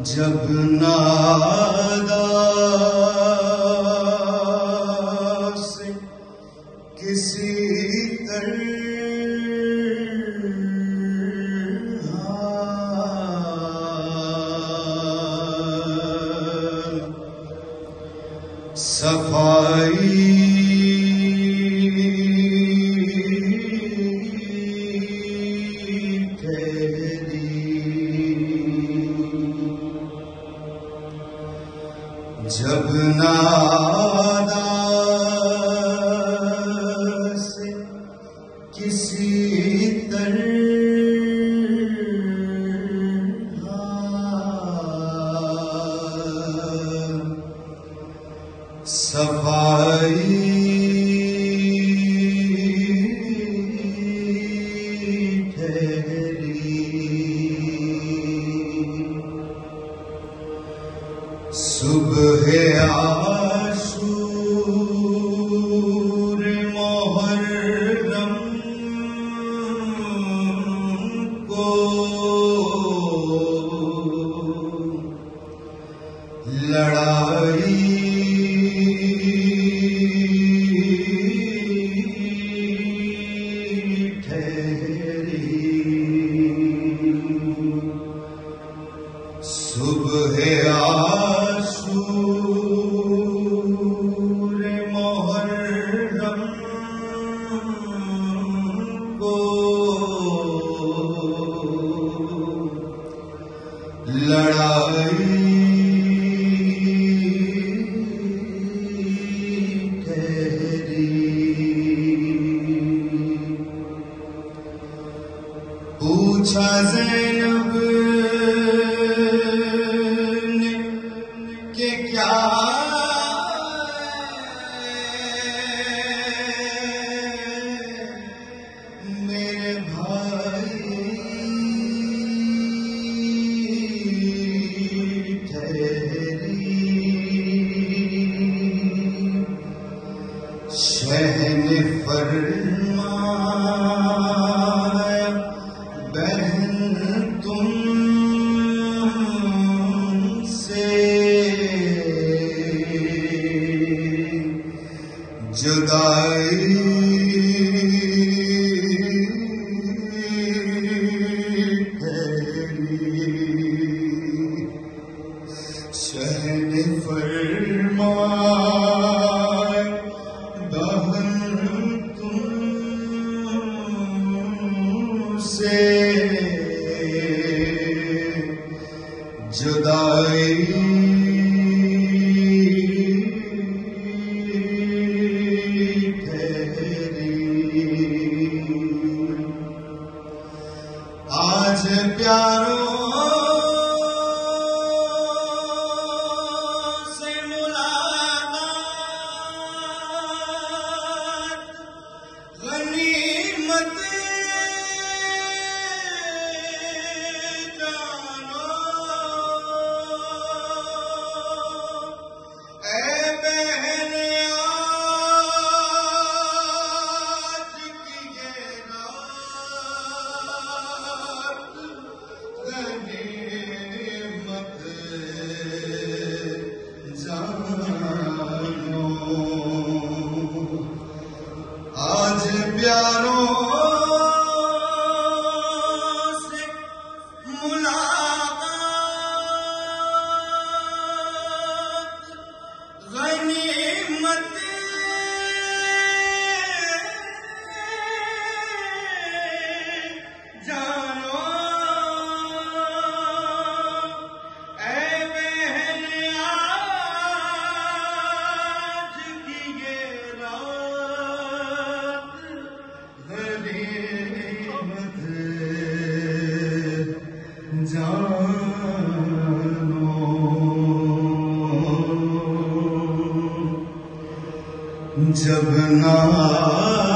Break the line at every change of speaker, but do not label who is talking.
جب نادا سے کسی صفائی جب نادا سے کسی طرح صفائی صبح عاشور محرم کو صبح عاشور محرم کو لڑائی پوچھا زینب جدائی ਜਦਾਈ ਤੇਰੀ ਆਜ ਪਿਆਰੋ جب نہ